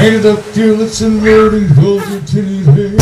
Painted up tulips and loading closer to his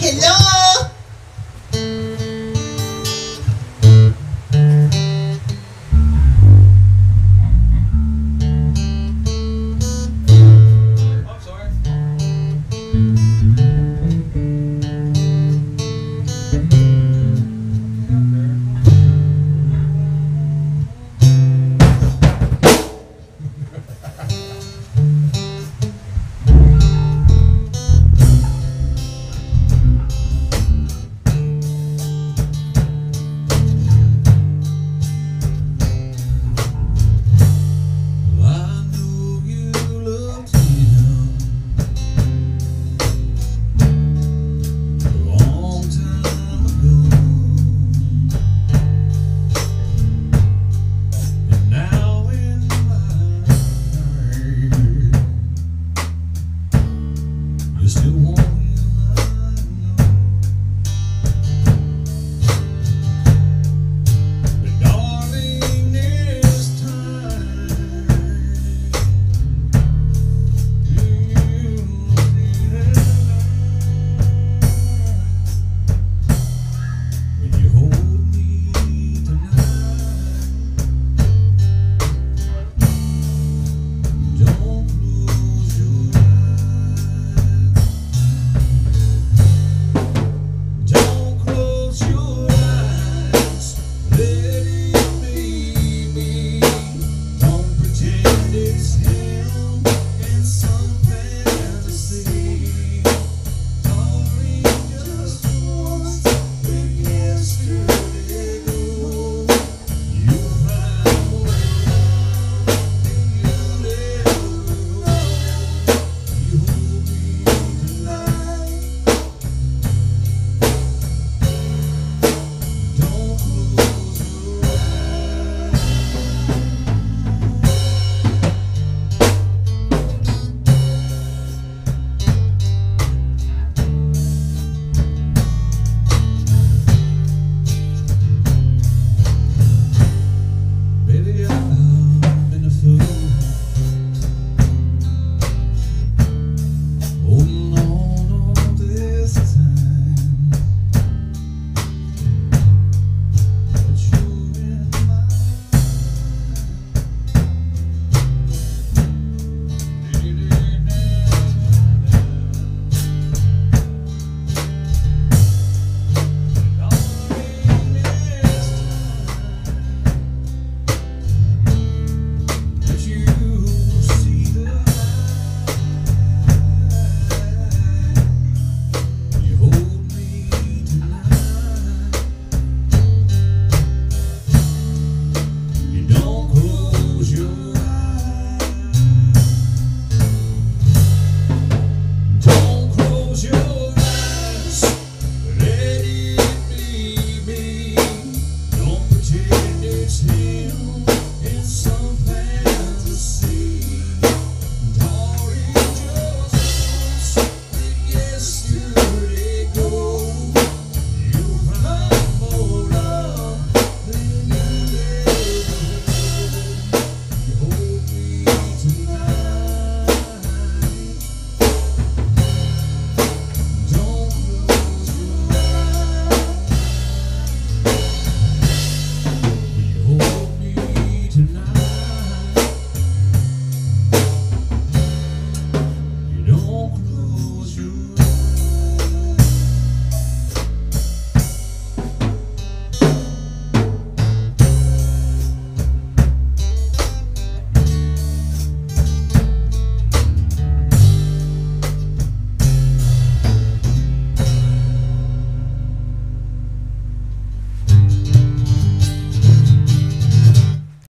Hello?